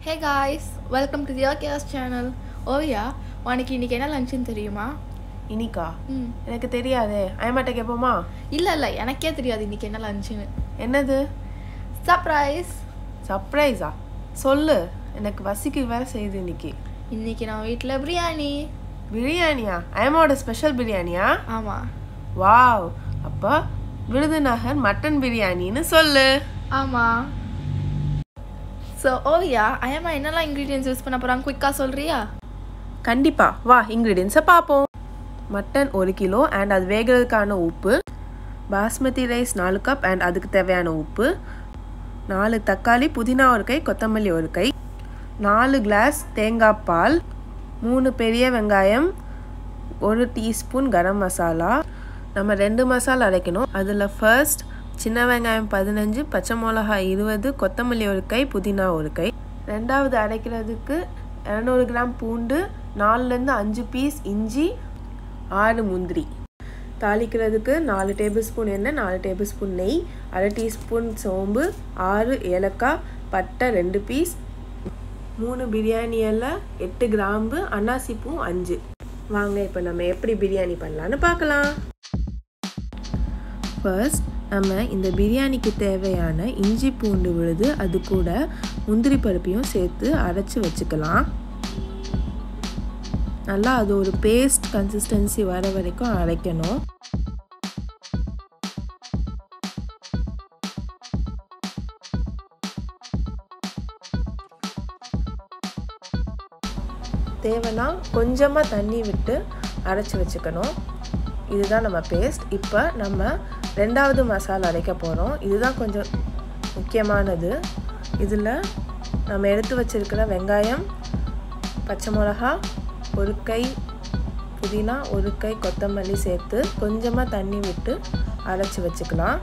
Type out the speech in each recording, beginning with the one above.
Hey guys welcome to Thiya case channel Oviya உனக்கு இன்னைக்கு என்ன லஞ்சுன்னு தெரியுமா? இனிக்கா ம். எனக்கு தெரியாதே. ஐமாட்ட கேட்போமா இல்லை இல்லை எனக்கே தெரியாது இன்னைக்கு என்ன லஞ்சுன்னு என்னது? சர்ப்ரைஸ் சர்ப்ரைஸா சொல்லு. எனக்கு வசிக்கு வேற செய்யுது இன்னைக்கு. இன்னைக்கு நான் வீட்டில் பிரியாணி. பிரியாணியா? ஐமாவோட ஸ்பெஷல் பிரியாணியா? ஆமாம் வாவ் அப்போ விருதுநகர் மட்டன் பிரியாணின்னு சொல்லு. ஆமாம் ஸோ ஓவியா ஐயம்மா என்னெல்லாம் இன்க்ரீடியன்ஸ் யூஸ் பண்ண போகிறாங்க குயிக்காக சொல்கிறியா கண்டிப்பாக வா இன்க்ரீடியன்ஸை பார்ப்போம் மட்டன் ஒரு கிலோ அண்ட் அது வேகிறதுக்கான உப்பு. பாஸ்மதி ரைஸ் நாலு கப் அண்ட் அதுக்கு தேவையான உப்பு. நாலு தக்காளி புதினா ஒரு கை கொத்தமல்லி ஒரு கை. நாலு கிளாஸ் தேங்காய் பால். மூணு பெரிய வெங்காயம். ஒரு டீஸ்பூன் கரம் மசாலா. நம்ம ரெண்டு மசாலா அரைக்கணும். அதில் ஃபர்ஸ்ட் சின்ன வெங்காயம் பதினஞ்சு பச்சை மிளகாய் இருபது கொத்தமல்லி ஒரு கை புதினா ஒரு கை. ரெண்டாவது அரைக்கிறதுக்கு இரநூறு கிராம் பூண்டு நாலுலேருந்து அஞ்சு பீஸ் இஞ்சி ஆறு முந்திரி. தாளிக்கிறதுக்கு நாலு டேபிள் ஸ்பூன் எண்ணெய் நாலு டேபிள் ஸ்பூன் நெய் அரை டீஸ்பூன் சோம்பு ஆறு ஏலக்காய் பட்டை ரெண்டு பீஸ் மூணு பிரியாணி எல்லாம் எட்டு கிராம்பு அன்னாசி பூ அஞ்சு. வாங்க இப்போ நம்ம எப்படி பிரியாணி பண்ணலான்னு பார்க்கலாம். ஃபர்ஸ்ட் நம்ம இந்த பிரியாணிக்கு தேவையான இஞ்சி பூண்டு விழுது அது கூட முந்திரி பருப்பையும் சேர்த்து அரைச்சி வச்சுக்கலாம். நல்லா அது ஒரு பேஸ்ட் கன்சிஸ்டன்சி வர வரைக்கும் அரைக்கணும். தேவைன்னா கொஞ்சமாக தண்ணி விட்டு அரைச்சி வச்சுக்கணும். இதுதான் நம்ம பேஸ்ட் இப்போ நம்ம ரெண்டாவது மசாலா அரைக்க போகிறோம் இதுதான் கொஞ்சம் முக்கியமானது. இதில் நம்ம எடுத்து வச்சிருக்கிற வெங்காயம் பச்சை மிளகா ஒரு கை புதினா ஒரு கை கொத்தமல்லி சேர்த்து கொஞ்சமாக தண்ணி விட்டு அரைச்சி வச்சுக்கலாம்.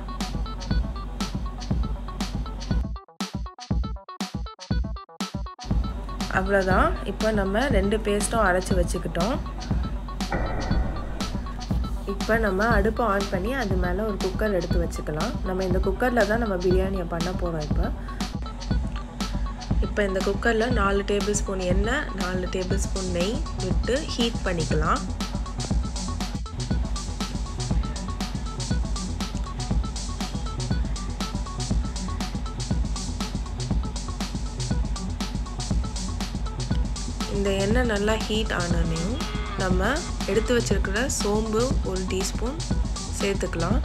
அவ்வளோதான் இப்போ நம்ம ரெண்டு பேஸ்ட்டும் அரைச்சி வச்சுக்கிட்டோம். இப்போ நம்ம அடுப்பை ஆன் பண்ணி அது மேலே ஒரு குக்கர் எடுத்து வச்சுக்கலாம். நம்ம இந்த குக்கரில் தான் நம்ம பிரியாணியை பண்ண போகிறோம் இப்போ. இப்போ இந்த குக்கரில் நாலு டேபிள் ஸ்பூன் எண்ணெய் நாலு டேபிள் ஸ்பூன் நெய் விட்டு ஹீட் பண்ணிக்கலாம். இந்த எண்ணெய் நல்லா ஹீட் ஆனோடனையும் நம்ம எடுத்து வச்சிருக்கிற சோம்பு ஒரு டீஸ்பூன் சேர்த்துக்கலாம்.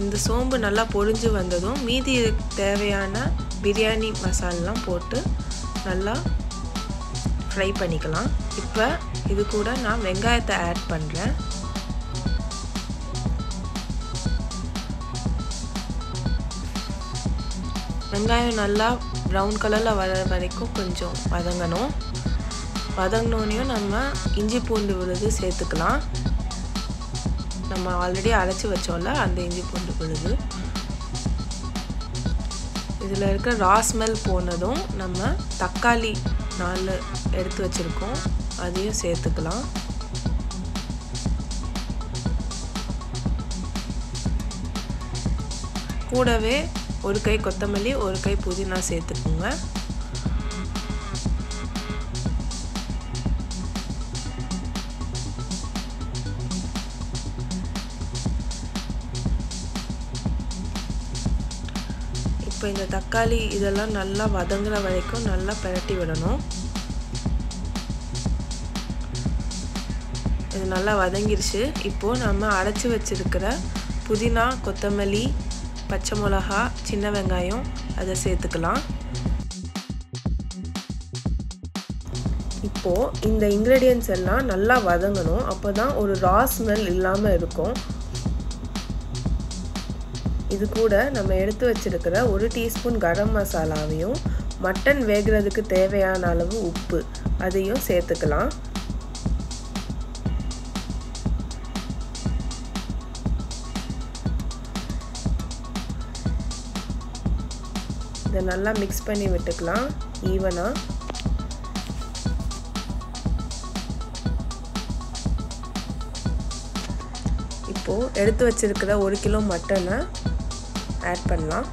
இந்த சோம்பு நல்லா பொரிஞ்சு வந்ததும் மீதி தேவையான பிரியாணி மசாலெலாம் போட்டு நல்லா ஃப்ரை பண்ணிக்கலாம். இப்போ இது கூட நான் வெங்காயத்தை ஆட் பண்ணுறேன் வெங்காயம் நல்லா ப்ரௌன் கலரில் வர வரைக்கும் கொஞ்சம் வதங்கணும். வதங்கினோனையும் நம்ம இஞ்சி பூண்டு விழுது சேர்த்துக்கலாம். நம்ம ஆல்ரெடி அரைச்சி வச்சோம்ல அந்த இஞ்சி பூண்டு விழுது. இதில் இருக்க ரா ஸ்மெல் போனதும் நம்ம தக்காளி நாலு எடுத்து வச்சுருக்கோம். அதையும் சேர்த்துக்கலாம். கூடவே ஒரு கை கொத்தமல்லி ஒரு கை புதினா சேர்த்துக்குங்க. இப்போ இந்த தக்காளி இதெல்லாம் நல்லா வதங்குற வரைக்கும் நல்லா பிரட்டி விடணும். இது நல்லா வதங்கிருச்சு. இப்போது நம்ம அரைச்சி வச்சிருக்கிற புதினா கொத்தமல்லி பச்சை மிளகா சின்ன வெங்காயம் அதை சேர்த்துக்கலாம். இப்போது இந்த இன்க்ரீடியன்ஸ் எல்லாம் நல்லா வதங்கணும். அப்போ தான் ஒரு ரா ஸ்மெல் இல்லாமல் இருக்கும். இது கூட நம்ம எடுத்து வச்சிருக்கிற ஒரு டீஸ்பூன் கரம் மசாலாவையும் மட்டன் வேகிறதுக்கு தேவையான அளவு உப்பு அதையும் சேர்த்துக்கலாம். இதை நல்லா மிக்ஸ் பண்ணி விட்டுக்கலாம் ஈவனாக இப்போது எடுத்து வச்சிருக்கிற ஒரு கிலோ மட்டனை ஆட் பண்ணலாம்.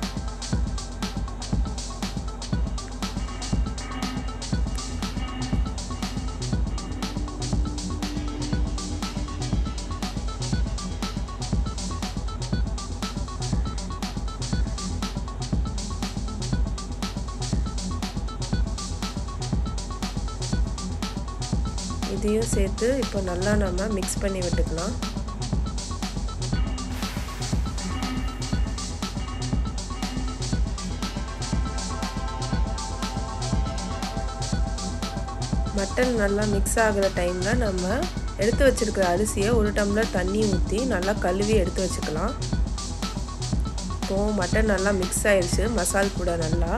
இதையும் சேர்த்து இப்போ நல்லா நம்ம மிக்ஸ் பண்ணி விட்டுக்கலாம். மட்டன் நல்லா மிக்ஸ் ஆகிற டைமில் நம்ம எடுத்து வச்சுருக்கிற அரிசியை ஒரு டம்ளர் தண்ணி ஊற்றி நல்லா கழுவி எடுத்து வச்சுக்கலாம். இப்போது மட்டன் நல்லா மிக்ஸ் ஆயிடுச்சு மசால் கூட நல்லா.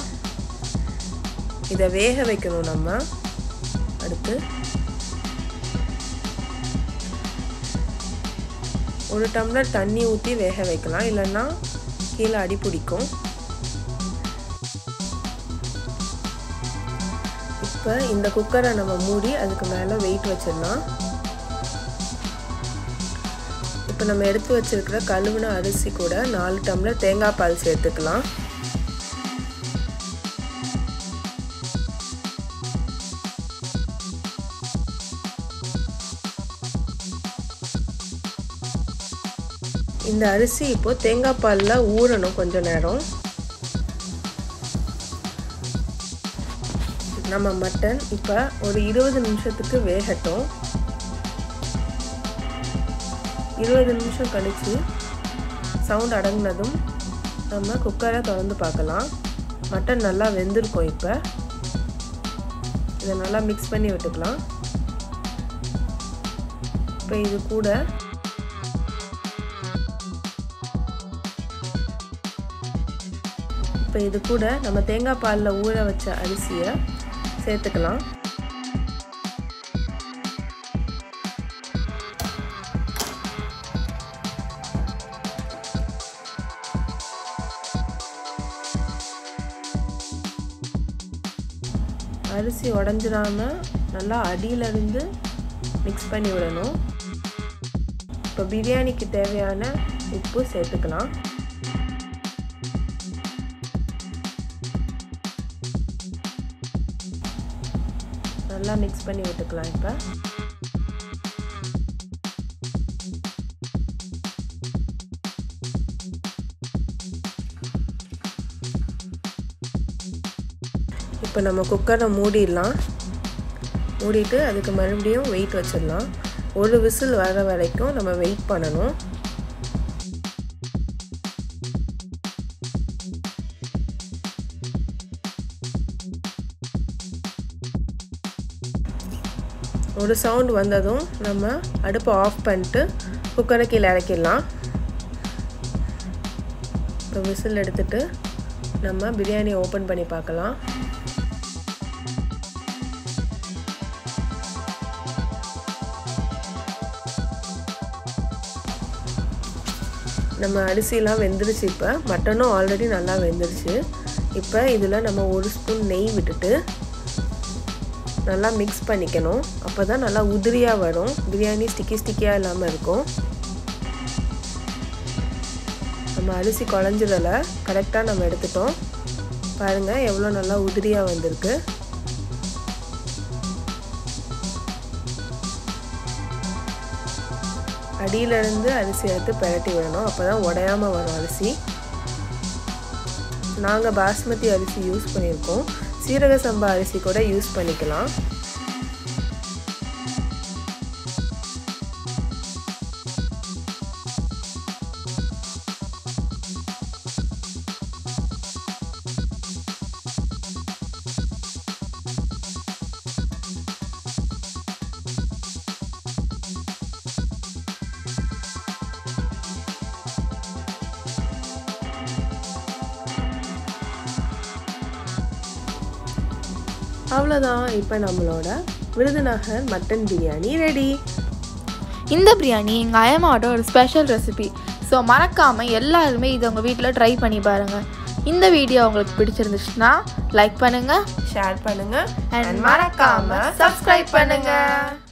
இதை வேக வைக்கணும் நம்ம. அடுத்து ஒரு டம்ளர் தண்ணி ஊற்றி வேக வைக்கலாம். இல்லைன்னா கீழே அடி பிடிக்கும். இப்போ இந்த குக்கரை நம்ம மூடி அதுக்கு மேலே வெயிட் வச்சிடலாம். இப்போ நம்ம எடுத்து வச்சிருக்கிற கழுவுன அரிசி கூட நாலு டம்ளர் தேங்காய் பால் சேர்த்துக்கலாம். இந்த அரிசி இப்போ தேங்காய் பாலில் ஊறணும் கொஞ்சம் நேரம். நம்ம மட்டன் இப்போ ஒரு இருபது நிமிஷத்துக்கு வேகட்டும். இருபது நிமிஷம் கழித்து சவுண்ட் அடங்கினதும் நம்ம குக்கரை திறந்து பார்க்கலாம் மட்டன் நல்லா வெந்திருக்கும் இப்போ. இதை நல்லா மிக்ஸ் பண்ணி விட்டுக்கலாம். இப்போ இது கூட இப்போ இது கூட நம்ம தேங்காய் பாலில் ஊற வச்ச அரிசியை சேர்த்துக்கலாம். அரிசி உடஞ்சிடாம நல்லா அடியிலிருந்து மிக்ஸ் பண்ணி விடணும். இப்போ பிரியாணிக்கு தேவையான உப்பு சேர்த்துக்கலாம். நல்லா மிக்ஸ் பண்ணி விட்டுக்கலாம் இப்போ. இப்போ நம்ம குக்கரை மூடிடலாம். மூடிட்டு அதுக்கு மறுபடியும் வெயிட் வச்சிடலாம். ஒரு விசில் வர வரைக்கும் நம்ம வெயிட் பண்ணணும். ஒரு சவுண்ட் வந்ததும் நம்ம அடுப்பை ஆஃப் பண்ணிட்டு குக்கரை கீழே இறக்கிடலாம். இப்போ விசில் எடுத்துட்டு நம்ம பிரியாணி ஓப்பன் பண்ணி பார்க்கலாம். நம்ம அரிசிலாம் வெந்துருச்சு இப்போ. மட்டனும் ஆல்ரெடி நல்லா வெந்துருச்சு. இப்போ இதில் நம்ம ஒரு ஸ்பூன் நெய் விட்டுட்டு நல்லா மிக்ஸ் பண்ணிக்கணும். அப்போ தான் நல்லா உதிரியாக வரும். பிரியாணி ஸ்டிக்கி ஸ்டிக்கியாக இல்லாமல் இருக்கும். நம்ம அரிசி குழஞ்சிடலை கரெக்டாக நம்ம எடுத்துட்டோம். பாருங்கள் எவ்வளோ நல்லா உதிரியாக வந்திருக்கு. அடியிலேருந்து அரிசி எடுத்து பிரட்டி விடணும். அப்போ தான் உடையாமல் வரும் அரிசி. நாங்கள் பாஸ்மதி அரிசி யூஸ் பண்ணியிருக்கோம். சீரக சம்பா அரிசி கூட யூஸ் பண்ணிக்கலாம். அவ்வளோதான் இப்போ நம்மளோட விருதுநகர் மட்டன் பிரியாணி ரெடி இந்த பிரியாணி எங்கள் அயமாவோட ஒரு ஸ்பெஷல் ரெசிபி ஸோ மறக்காமல் எல்லாருமே இதை உங்கள் வீட்டில் ட்ரை பண்ணி பாருங்கள் இந்த வீடியோ உங்களுக்கு பிடிச்சிருந்துச்சுன்னா லைக் பண்ணுங்கள் ஷேர் பண்ணுங்கள் அண்ட் மறக்காமல் சப்ஸ்கிரைப் பண்ணுங்கள்